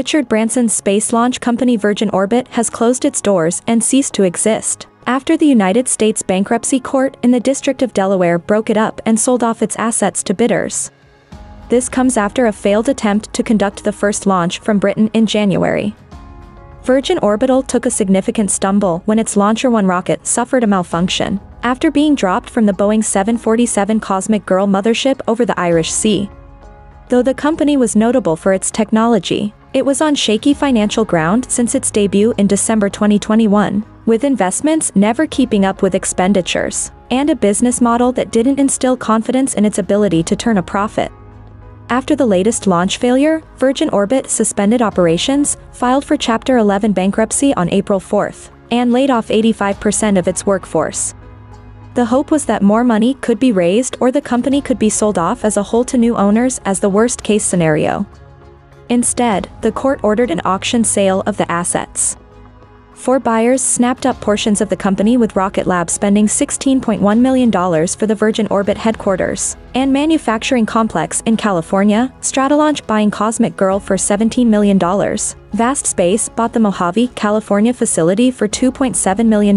Richard Branson's space launch company Virgin Orbit has closed its doors and ceased to exist. After the United States Bankruptcy Court in the District of Delaware broke it up and sold off its assets to bidders. This comes after a failed attempt to conduct the first launch from Britain in January. Virgin Orbital took a significant stumble when its LauncherOne rocket suffered a malfunction, after being dropped from the Boeing 747 Cosmic Girl mothership over the Irish Sea. Though the company was notable for its technology, it was on shaky financial ground since its debut in December 2021, with investments never keeping up with expenditures, and a business model that didn't instill confidence in its ability to turn a profit. After the latest launch failure, Virgin Orbit suspended operations, filed for Chapter 11 bankruptcy on April 4, and laid off 85% of its workforce. The hope was that more money could be raised or the company could be sold off as a whole to new owners as the worst-case scenario. Instead, the court ordered an auction sale of the assets. Four buyers snapped up portions of the company with Rocket Lab spending $16.1 million for the Virgin Orbit headquarters and manufacturing complex in California, Stratolaunch buying Cosmic Girl for $17 million. Vast Space bought the Mojave, California facility for $2.7 million,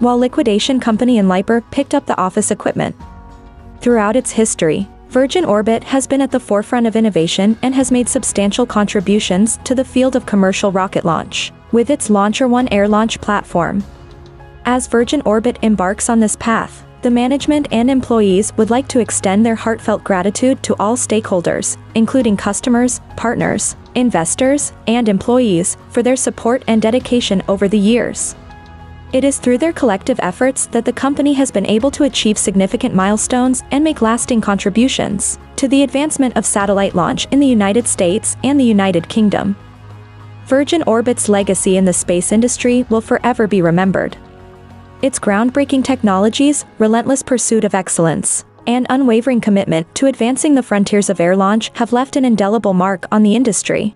while liquidation company Enliper picked up the office equipment. Throughout its history, Virgin Orbit has been at the forefront of innovation and has made substantial contributions to the field of commercial rocket launch, with its Launcher One air launch platform. As Virgin Orbit embarks on this path, the management and employees would like to extend their heartfelt gratitude to all stakeholders, including customers, partners, investors, and employees, for their support and dedication over the years. It is through their collective efforts that the company has been able to achieve significant milestones and make lasting contributions to the advancement of satellite launch in the United States and the United Kingdom. Virgin Orbit's legacy in the space industry will forever be remembered. Its groundbreaking technologies, relentless pursuit of excellence, and unwavering commitment to advancing the frontiers of air launch have left an indelible mark on the industry.